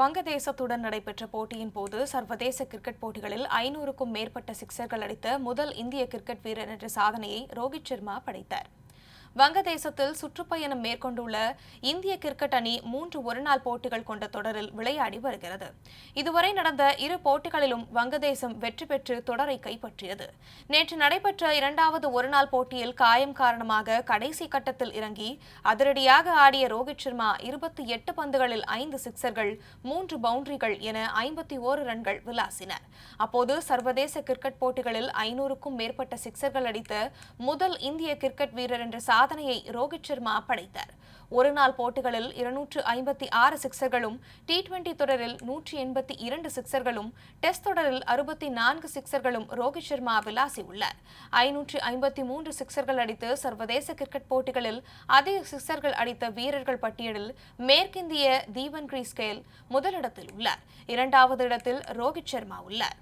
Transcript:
வங்கதேசத்துடன் நடைபெற்ற போட்டியின் போது சர்வதேச கிரிக்கெட் போட்டிகளில் ஐநூறுக்கும் மேற்பட்ட சிக்சர்கள் அடித்த முதல் இந்திய கிரிக்கெட் வீரர் என்ற சாதனையை ரோஹித் சர்மா படைத்தார். வங்கதேசத்தில் சுற்றுப்பயணம் மேற்கொண்டுள்ள இந்திய கிரிக்கெட் அணி மூன்று ஒருநாள் போட்டிகள் கொண்ட தொடரில் விளையாடி வருகிறது. இதுவரை நடந்த இரு போட்டிகளிலும் வங்கதேசம் வெற்றி பெற்று தொடரை கைப்பற்றியது. நேற்று நடைபெற்ற இரண்டாவது ஒருநாள் போட்டியில் காயம் காரணமாக கடைசி கட்டத்தில் இறங்கி அதிரடியாக ஆடிய ரோஹித் சர்மா இருபத்தி எட்டு பந்துகளில் ஐந்து சிக்சர்கள் மூன்று பவுண்டரிகள் என ஐம்பத்தி ஓரு ரன்கள் விளாசினர் அப்போது சர்வதேச கிரிக்கெட் போட்டிகளில் ஐநூறுக்கும் மேற்பட்ட சிக்சர்கள் அடித்த முதல் இந்திய கிரிக்கெட் வீரர் என்ற சாதனையை ரோஹித் சர்மா படைத்தார். ஒருநாள் போட்டிகளில் இருநூற்று ஐம்பத்தி ஆறு சிக்சர்களும் டி டுவெண்டி தொடரில் நூற்றி எண்பத்தி இரண்டு சிக்சர்களும் டெஸ்ட் தொடரில் அறுபத்தி நான்கு சிக்சர்களும் ரோஹித் சர்மா விளாசியுள்ளார். ஐநூற்று ஐம்பத்தி மூன்று சிக்சர்கள் அடித்து சர்வதேச கிரிக்கெட் போட்டிகளில் அதிக சிக்சர்கள் அடித்த வீரர்கள் பட்டியலில் மேற்கிந்திய தீபன் கிரீஸ்கேல் முதலிடத்தில் உள்ளார். இரண்டாவது இடத்தில் ரோஹித் சர்மா உள்ளார்.